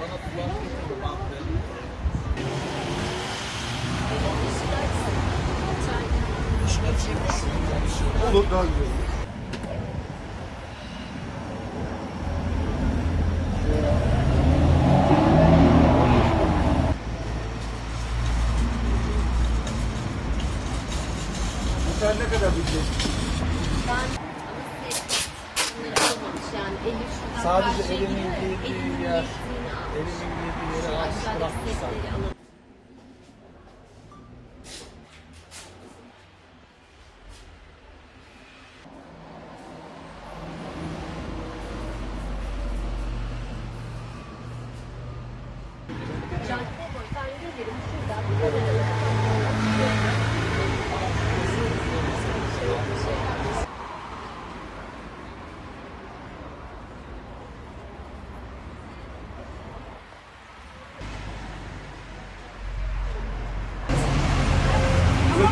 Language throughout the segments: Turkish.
bana kullandığı bandı. Olur daha güzel. Sen ne kadar biteceksin? Ben Sadece elinin giydiği yer. Elimin yediği yere Şu almış aşağıdaki bırakmışlar. Yürü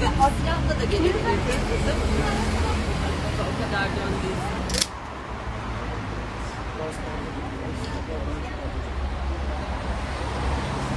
ve Aslan'la da gelebilirdi. O kadar döndüyse.